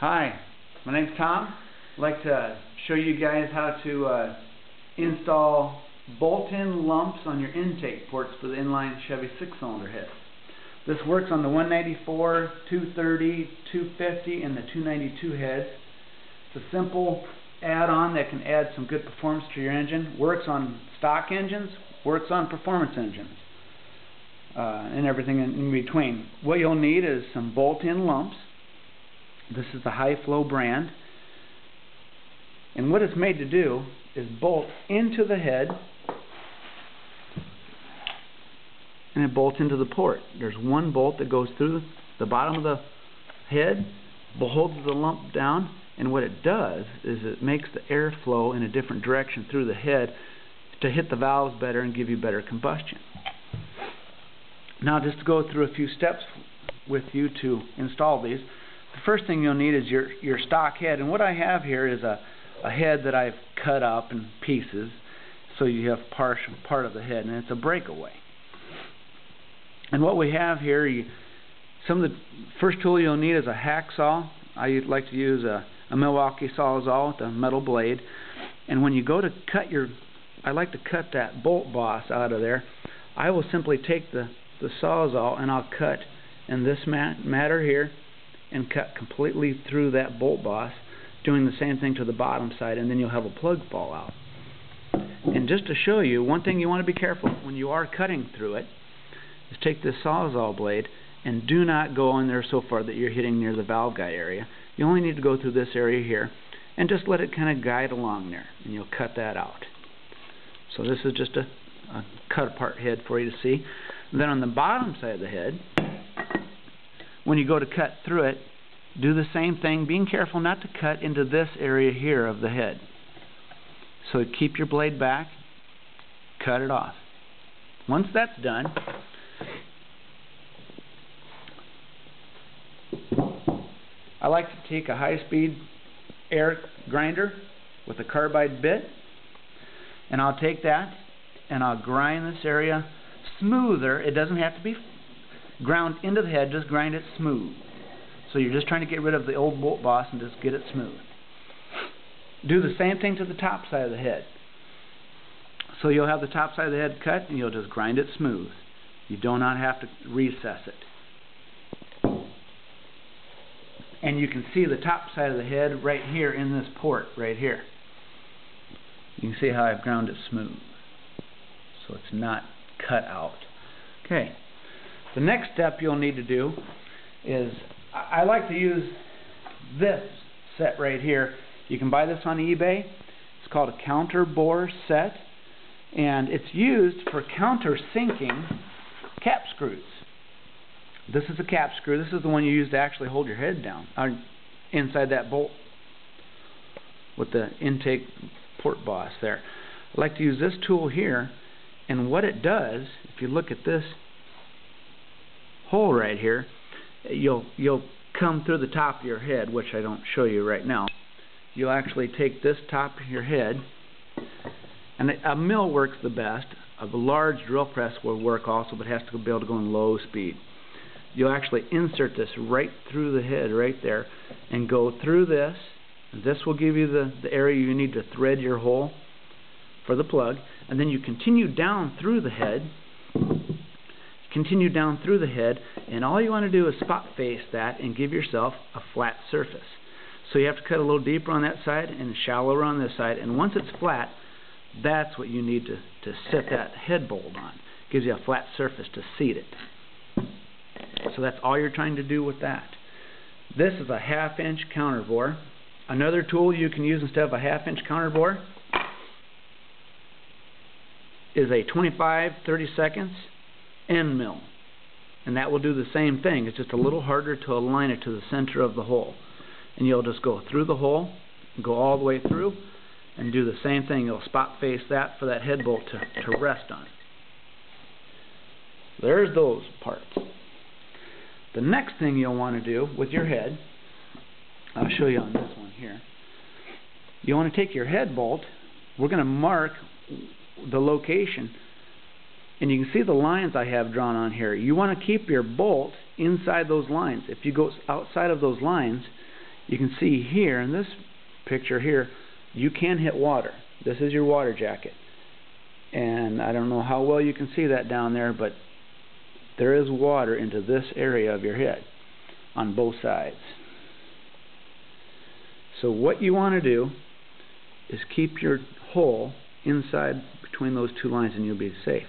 Hi, my name's Tom. I'd like to show you guys how to uh, install bolt-in lumps on your intake ports for the inline Chevy six-cylinder heads. This works on the 194, 230, 250, and the 292 heads. It's a simple add-on that can add some good performance to your engine. Works on stock engines, works on performance engines, uh, and everything in, between. What you'll need is some bolt-in lumps this is the high flow brand. And what it's made to do is bolt into the head and it bolts into the port. There's one bolt that goes through the bottom of the head, holds the lump down, and what it does is it makes the air flow in a different direction through the head to hit the valves better and give you better combustion. Now just to go through a few steps with you to install these the first thing you'll need is your, your stock head. And what I have here is a, a head that I've cut up in pieces so you have partial part of the head and it's a breakaway. And what we have here, you, some of the first tool you'll need is a hacksaw. I like to use a, a Milwaukee Sawzall with a metal blade. And when you go to cut your, I like to cut that bolt boss out of there. I will simply take the, the Sawzall and I'll cut in this mat matter here and cut completely through that bolt boss doing the same thing to the bottom side and then you'll have a plug fall out. And just to show you one thing you want to be careful when you are cutting through it is take this sawzall blade and do not go in there so far that you're hitting near the valve guide area. You only need to go through this area here and just let it kind of guide along there and you'll cut that out. So this is just a, a cut apart head for you to see. Then on the bottom side of the head when you go to cut through it, do the same thing, being careful not to cut into this area here of the head. So keep your blade back, cut it off. Once that's done, I like to take a high-speed air grinder with a carbide bit and I'll take that and I'll grind this area smoother. It doesn't have to be ground into the head, just grind it smooth. So you're just trying to get rid of the old bolt boss and just get it smooth. Do the same thing to the top side of the head. So you'll have the top side of the head cut and you'll just grind it smooth. You do not have to recess it. And you can see the top side of the head right here in this port right here. You can see how I've ground it smooth. So it's not cut out. Okay. The next step you'll need to do is, I like to use this set right here. You can buy this on eBay. It's called a counter bore set and it's used for countersinking cap screws. This is a cap screw. This is the one you use to actually hold your head down uh, inside that bolt with the intake port boss there. I like to use this tool here and what it does, if you look at this hole right here, you'll you'll come through the top of your head, which I don't show you right now. You'll actually take this top of your head, and a mill works the best. A large drill press will work also, but it has to be able to go in low speed. You'll actually insert this right through the head, right there, and go through this. And this will give you the, the area you need to thread your hole for the plug, and then you continue down through the head continue down through the head and all you want to do is spot face that and give yourself a flat surface. So you have to cut a little deeper on that side and shallower on this side and once it's flat that's what you need to, to set that head bolt on. Gives you a flat surface to seat it. So that's all you're trying to do with that. This is a half inch counter bore. Another tool you can use instead of a half inch counter bore is a 25 30 seconds end mill. And that will do the same thing. It's just a little harder to align it to the center of the hole. And you'll just go through the hole, go all the way through, and do the same thing. You'll spot face that for that head bolt to, to rest on. There's those parts. The next thing you'll want to do with your head, I'll show you on this one here. You want to take your head bolt, we're going to mark the location and you can see the lines I have drawn on here. You want to keep your bolt inside those lines. If you go outside of those lines, you can see here in this picture here, you can hit water. This is your water jacket. And I don't know how well you can see that down there, but there is water into this area of your head on both sides. So what you want to do is keep your hole inside between those two lines and you'll be safe.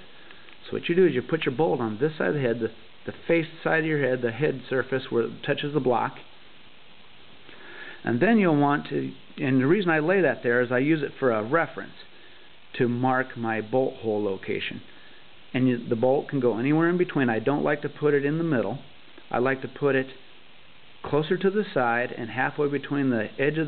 So what you do is you put your bolt on this side of the head, the, the face side of your head, the head surface where it touches the block. And then you'll want to, and the reason I lay that there is I use it for a reference to mark my bolt hole location. And you, the bolt can go anywhere in between. I don't like to put it in the middle. I like to put it closer to the side and halfway between the edge of the